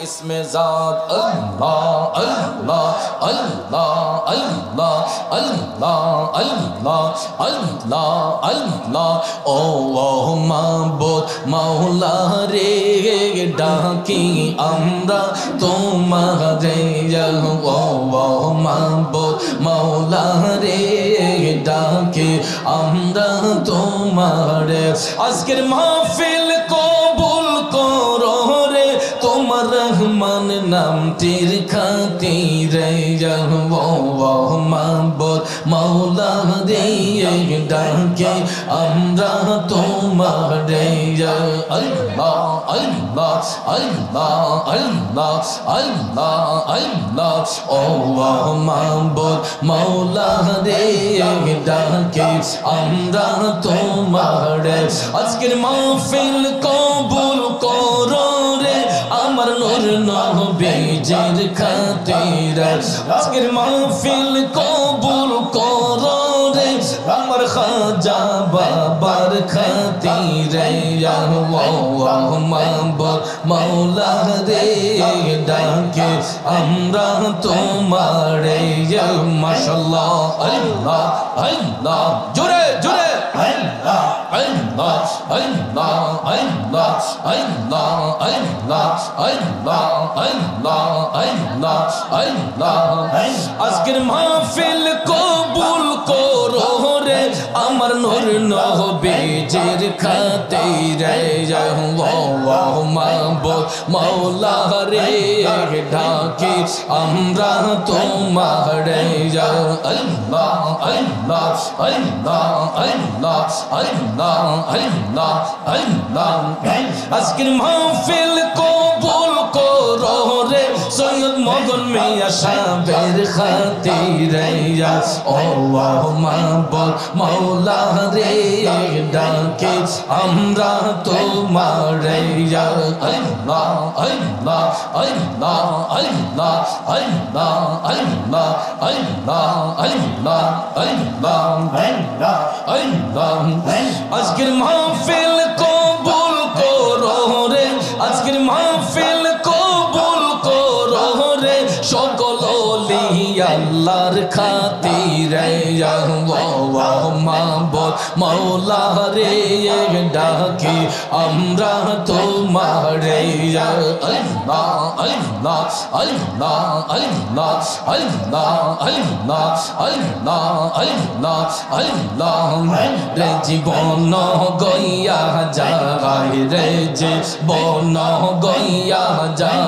इसमें जात अल्लाह अल्लाह अल्लाह अल्लाह अल्लाह अल्लाह अल्लाह अल्लाह ओ ओ माबूद मौला रे ডাকি আমরা তোমারে ও ও মাবুদ মৌলা রে ডাকি আমরা তোমারে আজকের মাহফিল কবুল করো রে তোমার রহমান নামটির খাতিরে মাবুদ মৌলা রে ডাকে, আমরা তোমারে আল্লাহ আল্লাহ আল্লাহ আল্লাহ আল্লাহ আল্লাহ। ও মাবুদ মৌলা রে ডাকে, আমরা তোমারে আজকের মাহফিল কবুল নবীজির খাতির। আজকের মাহফিল কবুল করো রে, আমার খাজা বাবার খাতিরে। মৌলা রে ডাকে আমরা তোমারে। মাশাল্লাহ আল্লাহ আল্লাহ। জোরে জোরে। Allah, Allah, Allah, Allah, Allah, Allah, Allah, Allah, Allah, Allah. Azgır mahfil ko আমার নূর নবীজির আল্লাহ মাবুদ মাওলা রে ডাকি, আমরা তোমারে আল্লাহ আজকের মাহফিল রে সৈয়দ মগন মিয়া সাহেবের খাতিরে ও মাহবুব মাওলা রে ডাকে আমরা তোমারে আল্লাহ আল্লাহ আল্লাহ আল্লাহ আল্লাহ আল্লাহ আল্লাহ আল্লাহ আল্লাহ আল্লাহ আল্লাহ আজকের মাহফিল arkam. মাবুদ মাওলা রে ডাকি আমরা তোমারে আল্লাহ আল্লাহ আল্লাহ আল্লাহ আল্লাহ আল্লাহ আল্লাহ আল্লাহ আল্লাহ রে জীবন গইয়া যায় রে জীবন গইয়া যায়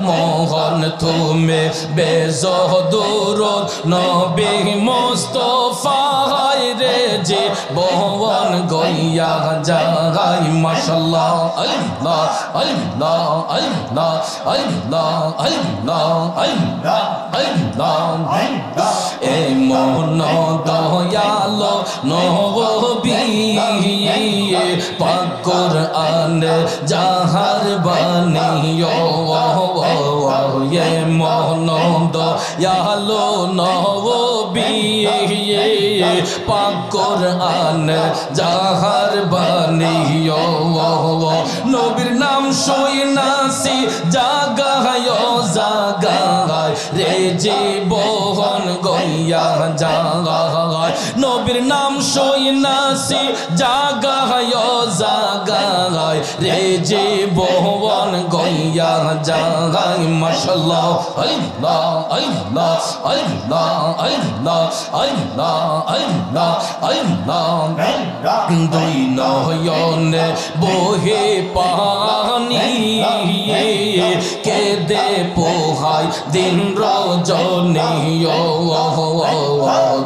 মোহন তুমি বেজদুর নবী মুস্তফা রে জীবন গইয়া যায় মাশাল্লাহ, আল্লাহ আল্লাহ আল্লাহ আল্লাহ আল্লাহ আল্লাহ আল্লাহ। এ মোহন দয়ালো নবী পাকর আন যাহার বানিও এ মোহন দয়ালো নবী পাকর আন যাহার বানিও নবীর নাম সই নাসি জাগায় জাগায় রে জীবন গইয়া জাগায় নবীর নাম সই নাসি জাগায় জাগায় রে জীবন গইয়া জাগায় মাশাল্লাহ, আল্লাহ আল্লাহ আল্লাহ আল্লাহ আল্লাহ আল্লাহ আল্লাহ। দুই নয়নে বহে পানি, কেদে পোহাই দিন রজনী।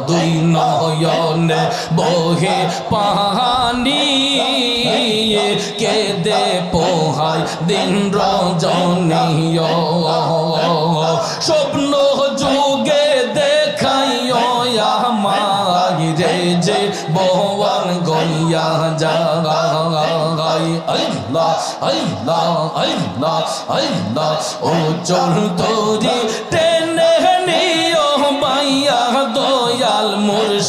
দুই নয়নে বহে পানি। দিন স্বপ্ন যুগে দেখাইও আমায় রে যে বহন গইয়া যা আল্লাহ আল্লাহ আল্লাহ আল্লাহ, ও চল তোরি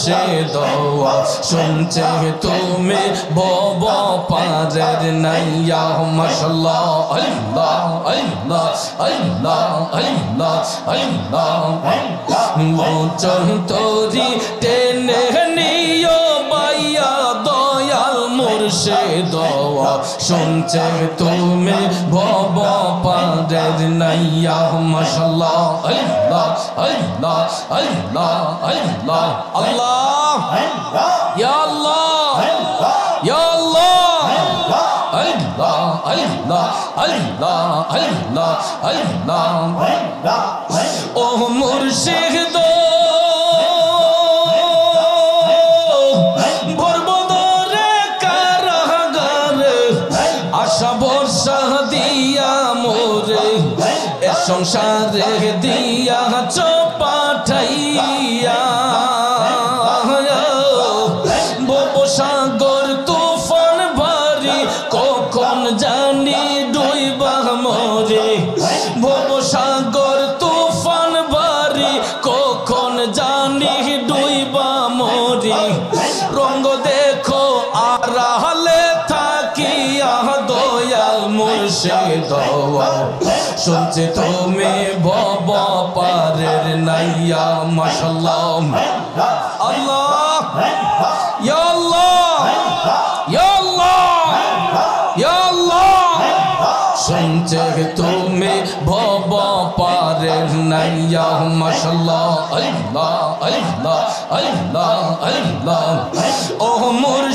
সে দোয়া। শুনছে তুমি বব পাজের নাইয়া মশলা আল্লাহ আল্লাহ আল্লাহ আল্লাহ আল্লাহ মোচন তোরি सुनते तुम्हें बोबो पादे नैया मशाला अल्लाह अल्लाह अल्लाह अल्लाह अल्लाह या अल्लाह या अल्लाह अल्लाह अल्लाह अल्लाह अल्लाह अल्लाह ओ मुर्शिद সংসারে দিয়া চপাঠাইয়া। সাগর তুফান ভারী, কখন জানি ডুইবা মরে। ভবসাগর তুফান ভারী, কখন জানি ডুইবা মরি। রঙ্গ দেখো আড়ালে থাকিয়া, দয়াল মুর্শিদ শুনছি ভব পারের নাইয়া, মাশাল্লাহ। আল্লাহ, ইয়া আল্লাহ ইয়া আল্লাহ ইয়া আল্লাহ। শুনছে তুমি ভব পারের নাইয়া, মাশাল্লাহ। আল্লাহ আল্লাহ আল্লাহ আল্লাহ। ও মুর্শিদ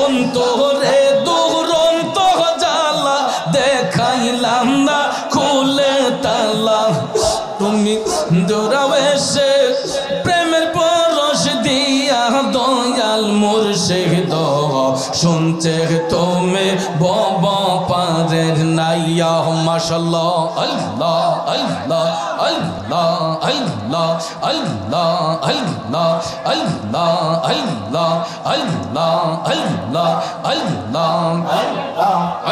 অন্তরে দুরন্ত জ্বালা দেখাইলাম না, খুলে তালা। তুমি দূরাবেশে প্রেমের পরশ দিয়া দয়াল মুর্শিদ। শুনছে তুমি বব পারের নাইয়া, মাশাল্লাহ, আল্লাহ আল্লাহ। আল্লাহ আল্লাহ আল্লাহ আল্লাহ আল্লাহ আল্লাহ আল্লাহ আল্লাহ আল্লাহ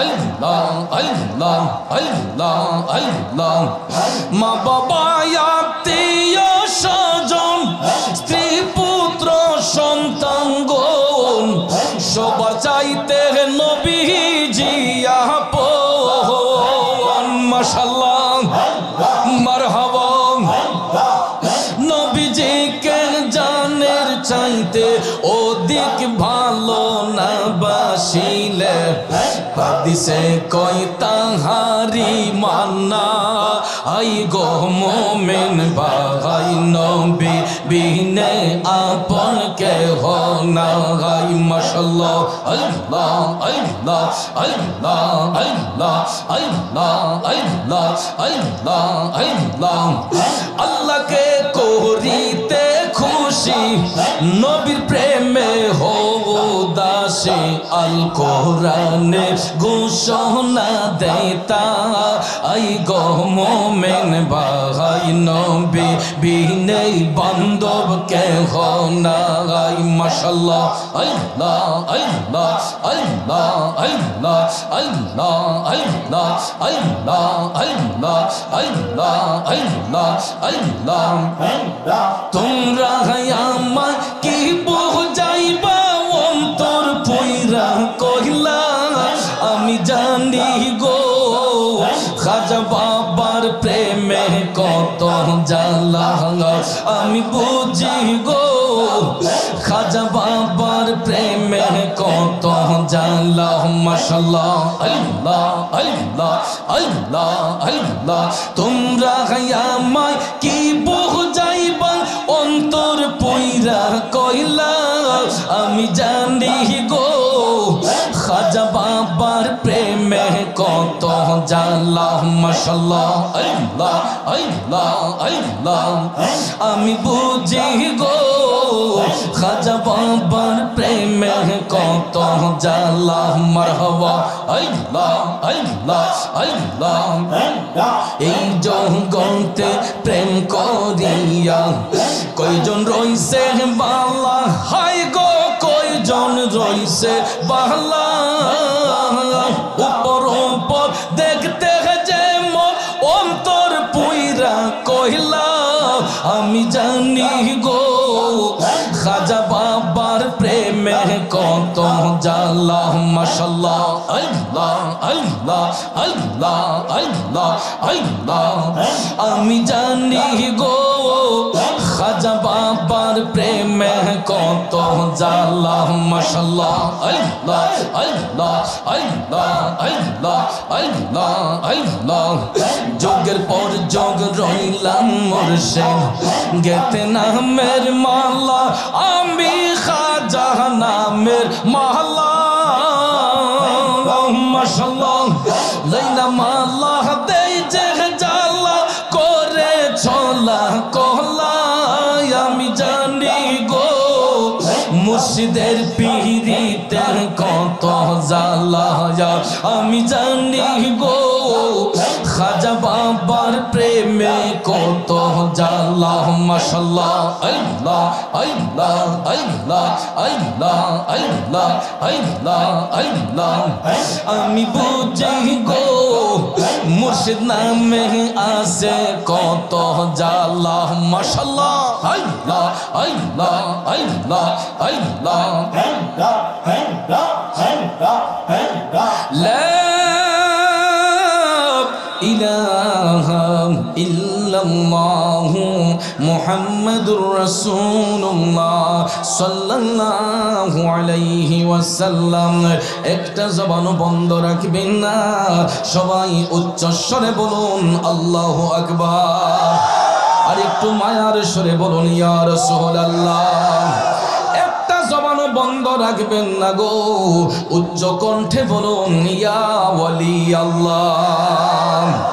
আল্লাহ আল্লাহ আল্লাহ আল্লাহ মা বাবা আত্মীয় স্বজন স্ত্রী পুত্র সন্তান গণ সবার হাদিসে কই তাহারি মান্না? আই গো মোমেন ভাই, নবী বিনে আপন কে হো না গাই মাশাল্লাহ আল্লাহ আল্লাহ আল্লাহ আল্লাহ আল্লাহ আল্লাহ। আল্লাহ আল্লাহ খুশি আল কোরআনে ঘোষণা দেতা আই গো মোমেন ভাই নবী বিনে বান্ধব কে হো না আই মাশাল্লাহ আল্লাহ আল্লাহ আল্লাহ আল্লাহ আল্লাহ আল্লাহ আল্লাহ আল্লাহ আল্লাহ আল্লাহ আল্লাহ তোমরা আমার আমি বুঝি গো, খাজা বাবার প্রেমে কত জালা মশাল্লাহ, আল্লাহ আল্লাহ আল্লাহ আল্লাহ। তোমরা আমায় কি বহু যাইবা অন্তর পইরা কইলা, আমি জানি আমি বুঝি গো, খাজা বাবার প্রেমে কত জালা মারহাবা, আল্লাহ এই জগতে প্রেম করিয়া কয়জন রইছে বালা আমি জানি গো, খাজা বাবার প্রেমে কত জালা মাশাল্লাহ আল্লাহ আল্লাহ আল্লাহ আল্লাহ আল্লাহ। আমি জানি গো, খাজা বাবার প্রেমে কত জালা মাশাল্লাহ আল্লাহ আল্লাহ আল্লাহ আল্লাহ আল্লাহ আল্লাহ। যোগের পর যোগ রইলাম মোরশে। গেতে নামের মালা, আমি খাজা নামের মালা। মাশাল্লাহ লাইলা মালা দেই যে জালা করে ছলা কহলা আমি জানি গো, মুর্শিদের পিড়িতে কত জালা আমি জানি গো। খাজা বাবার প্রেমে কত জাল্লা মাশাল্লাহ আল্লাহ আল্লাহ আল্লাহ আল্লাহ আল্লাহ আল্লাহ আল্লাহ। আমি বুঝি গো মুর্শিদ নামে আসে কত জাল্লা মাশাল্লাহ আল্লাহ আল্লাহ আল্লাহ আল্লাহ। আল্লাহ আল্লাহ আল্লাহ ইল্লাল্লাহু মুহাম্মাদুর রাসূলুল্লাহ সাল্লাল্লাহু আলাইহি ওয়াসাল্লাম। একটা জবান বন্ধ রাখবেন না। সবাই উচ্চ স্বরে বলুন, আল্লাহু আকবার। আর একটু মায়ার স্বরে বলুন, ইয়া রাসূলুল্লাহ। একটা জবানও বন্ধ রাখবেন না গো। উচ্চ কণ্ঠে বলুন, ইয়া ওয়ালি আল্লাহ